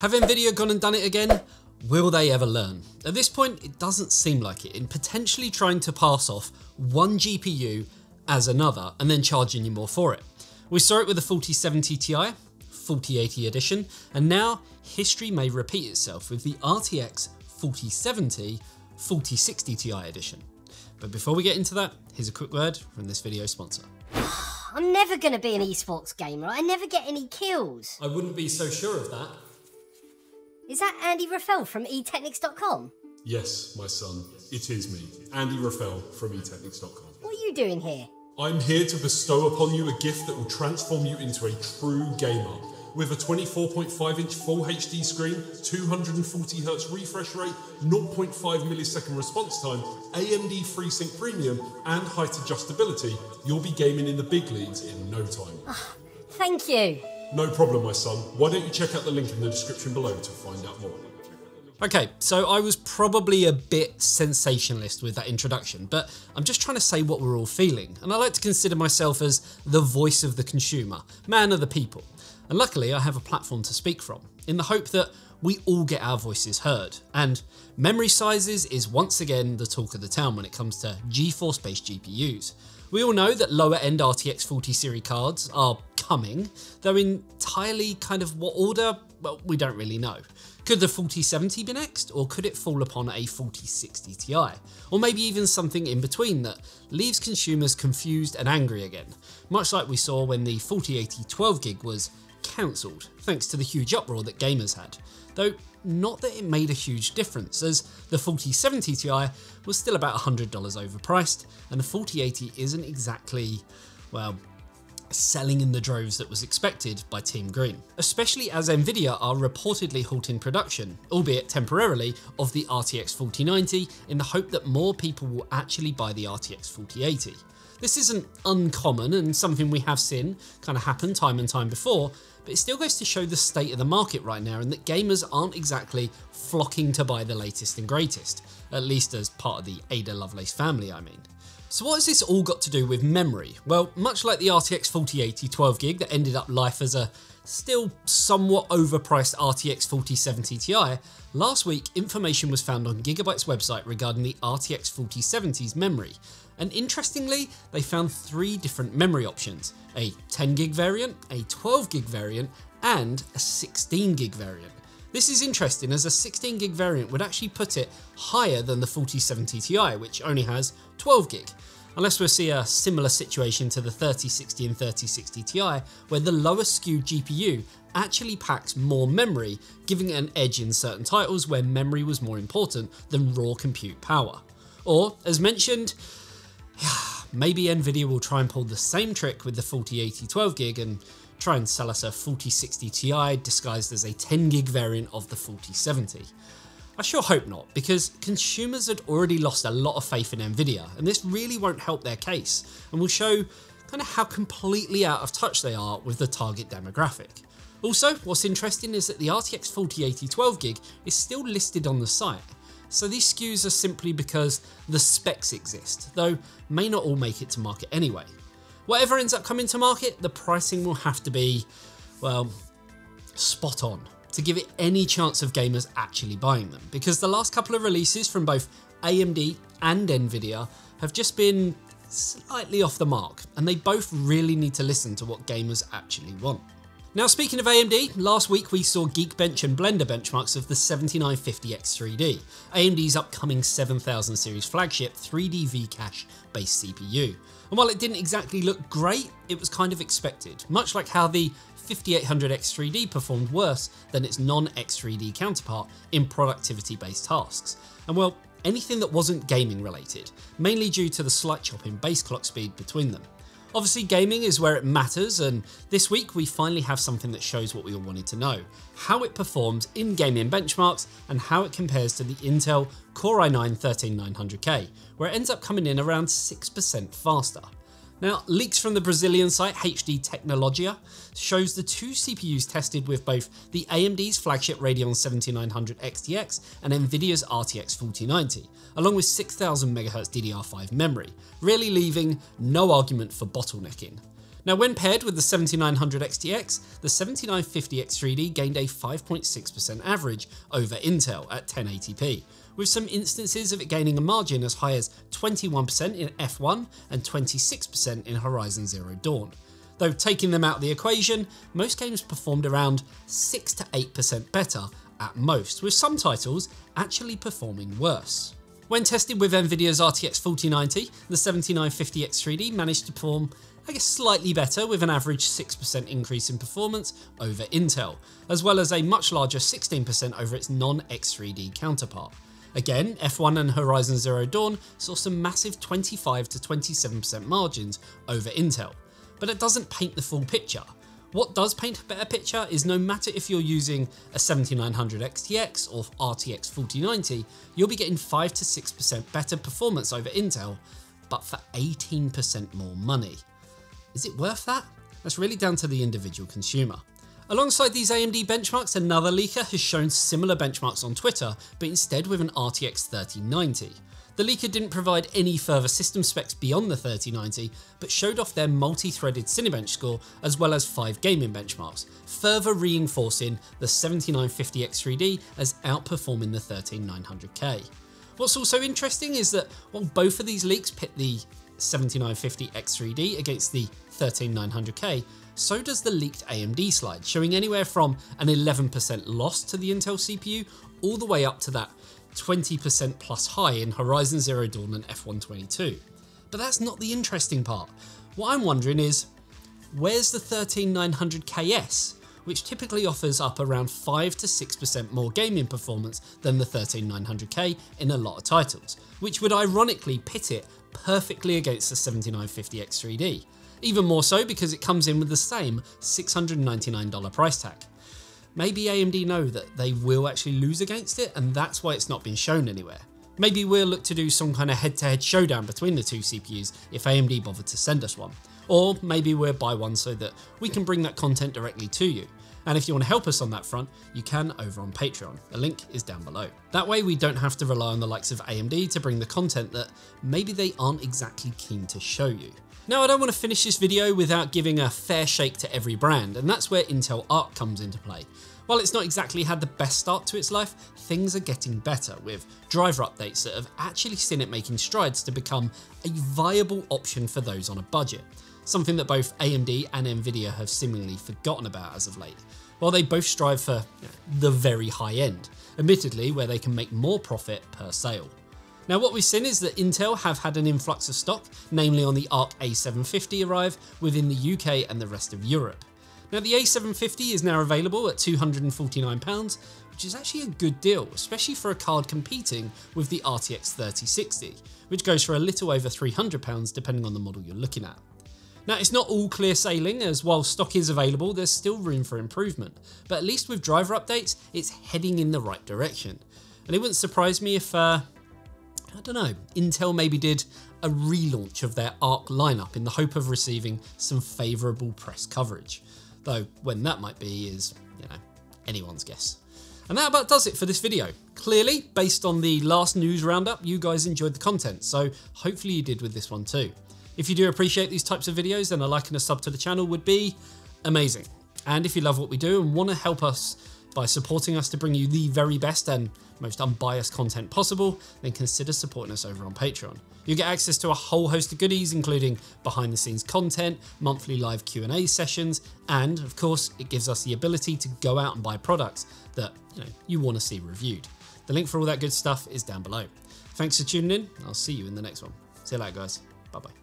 Have Nvidia gone and done it again? Will they ever learn? At this point, it doesn't seem like it, in potentially trying to pass off one GPU as another and then charging you more for it. We saw it with the 4070 Ti, 4080 edition, and now history may repeat itself with the RTX 4070 4060 Ti edition. But before we get into that, here's a quick word from this video sponsor. I'm never going to be an esports gamer. I never get any kills. I wouldn't be so sure of that. Is that Andy Ruffell from eTeknix.com? Yes, my son, it is me, Andy Ruffell from eTeknix.com. What are you doing here? I'm here to bestow upon you a gift that will transform you into a true gamer. With a 24.5 inch full HD screen, 240Hz refresh rate, 0.5 millisecond response time, AMD FreeSync Premium, and height adjustability, you'll be gaming in the big leagues in no time. Ah, thank you. No problem, my son. Why don't you check out the link in the description below to find out more? Okay, so I was probably a bit sensationalist with that introduction, but I'm just trying to say what we're all feeling, and I like to consider myself as the voice of the consumer, man of the people. And luckily, I have a platform to speak from, in the hope that we all get our voices heard. And memory sizes is once again the talk of the town when it comes to GeForce based GPUs. We all know that lower end RTX 40 series cards are coming, though entirely kind of what order, well, we don't really know. Could the 4070 be next, or could it fall upon a 4060 Ti? Or maybe even something in between that leaves consumers confused and angry again, much like we saw when the 4080 12GB was cancelled, thanks to the huge uproar that gamers had. Though not that it made a huge difference, as the 4070 Ti was still about $100 overpriced, and the 4080 isn't exactly, well, selling in the droves that was expected by Team Green, especially as Nvidia are reportedly halting production, albeit temporarily, of the RTX 4090 in the hope that more people will actually buy the RTX 4080. This isn't uncommon and something we have seen kind of happen time and time before, but it still goes to show the state of the market right now and that gamers aren't exactly flocking to buy the latest and greatest, at least as part of the Ada Lovelace family I mean. So what has this all got to do with memory? Well, much like the RTX 4080 12GB that ended up life as a still somewhat overpriced RTX 4070 Ti, last week information was found on Gigabyte's website regarding the RTX 4070's memory. And interestingly, they found three different memory options, a 10GB variant, a 12GB variant, and a 16GB variant. This is interesting as a 16GB variant would actually put it higher than the 4070 Ti, which only has 12GB. Unless we'll see a similar situation to the 3060 and 3060 Ti, where the lower SKU GPU actually packs more memory, giving it an edge in certain titles where memory was more important than raw compute power. Or, as mentioned, maybe Nvidia will try and pull the same trick with the 4080 12GB and try and sell us a 4060 Ti disguised as a 10GB variant of the 4070. I sure hope not, because consumers had already lost a lot of faith in Nvidia, and this really won't help their case, and will show kind of how completely out of touch they are with the target demographic. Also, what's interesting is that the RTX 4080 12GB is still listed on the site, so these SKUs are simply because the specs exist, though may not all make it to market anyway. Whatever ends up coming to market, the pricing will have to be, well, spot on to give it any chance of gamers actually buying them, because the last couple of releases from both AMD and Nvidia have just been slightly off the mark, and they both really need to listen to what gamers actually want. Now speaking of AMD, last week we saw Geekbench and Blender benchmarks of the 7950X3D, AMD's upcoming 7000 series flagship 3D V-Cache based CPU. And while it didn't exactly look great, it was kind of expected, much like how the 5800X3D performed worse than its non-X3D counterpart in productivity-based tasks. And well, anything that wasn't gaming related, mainly due to the slight chop in base clock speed between them. Obviously gaming is where it matters and this week we finally have something that shows what we all wanted to know, how it performs in gaming benchmarks and how it compares to the Intel Core i9 13900K, where it ends up coming in around 6% faster. Now, leaks from the Brazilian site HD Tecnologia shows the two CPUs tested with both the AMD's flagship Radeon 7900 XTX and Nvidia's RTX 4090, along with 6000 MHz DDR5 memory, really leaving no argument for bottlenecking. Now, when paired with the 7900 XTX, the 7950 X3D gained a 5.6% average over Intel at 1080p, with some instances of it gaining a margin as high as 21% in F1 and 26% in Horizon Zero Dawn. Though taking them out of the equation, most games performed around 6 to 8% better at most, with some titles actually performing worse. When tested with Nvidia's RTX 4090, the 7950 X3D managed to perform I guess slightly better with an average 6% increase in performance over Intel, as well as a much larger 16% over its non-X3D counterpart. Again, F1 and Horizon Zero Dawn saw some massive 25 to 27% margins over Intel, but it doesn't paint the full picture. What does paint a better picture is no matter if you're using a 7900 XTX or RTX 4090, you'll be getting 5 to 6% better performance over Intel, but for 18% more money. Is it worth that? That's really down to the individual consumer. Alongside these AMD benchmarks, another leaker has shown similar benchmarks on Twitter, but instead with an RTX 3090. The leaker didn't provide any further system specs beyond the 3090, but showed off their multi-threaded Cinebench score as well as five gaming benchmarks, further reinforcing the 7950 X3D as outperforming the 13900K. What's also interesting is that while both of these leaks pit the 7950 X3D against the 13900K, so does the leaked AMD slide, showing anywhere from an 11% loss to the Intel CPU all the way up to that 20% plus high in Horizon Zero Dawn and F122. But that's not the interesting part. What I'm wondering is, where's the 13900KS, which typically offers up around 5 to 6% more gaming performance than the 13900K in a lot of titles, which would ironically pit it perfectly against the 7950 X3D. Even more so because it comes in with the same $699 price tag. Maybe AMD know that they will actually lose against it and that's why it's not been shown anywhere. Maybe we'll look to do some kind of head-to-head -head showdown between the two CPUs if AMD bothered to send us one. Or maybe we'll buy one so that we can bring that content directly to you. And if you want to help us on that front, you can over on Patreon. The link is down below. That way we don't have to rely on the likes of AMD to bring the content that maybe they aren't exactly keen to show you. Now I don't want to finish this video without giving a fair shake to every brand, and that's where Intel Arc comes into play. While it's not exactly had the best start to its life, things are getting better with driver updates that have actually seen it making strides to become a viable option for those on a budget something that both AMD and Nvidia have seemingly forgotten about as of late, while they both strive for the very high end, admittedly where they can make more profit per sale. Now what we've seen is that Intel have had an influx of stock, namely on the Arc A750 arrive within the UK and the rest of Europe. Now the A750 is now available at £249, which is actually a good deal, especially for a card competing with the RTX 3060, which goes for a little over £300 depending on the model you're looking at. Now, it's not all clear sailing, as while stock is available, there's still room for improvement, but at least with driver updates, it's heading in the right direction. And it wouldn't surprise me if, uh, I don't know, Intel maybe did a relaunch of their ARC lineup in the hope of receiving some favourable press coverage. Though when that might be is, you know, anyone's guess. And that about does it for this video. Clearly, based on the last news roundup, you guys enjoyed the content, so hopefully you did with this one too. If you do appreciate these types of videos, then a like and a sub to the channel would be amazing. And if you love what we do and want to help us by supporting us to bring you the very best and most unbiased content possible, then consider supporting us over on Patreon. You get access to a whole host of goodies, including behind the scenes content, monthly live Q&A sessions, and of course, it gives us the ability to go out and buy products that you, know, you want to see reviewed. The link for all that good stuff is down below. Thanks for tuning in. I'll see you in the next one. See you later, guys. Bye-bye.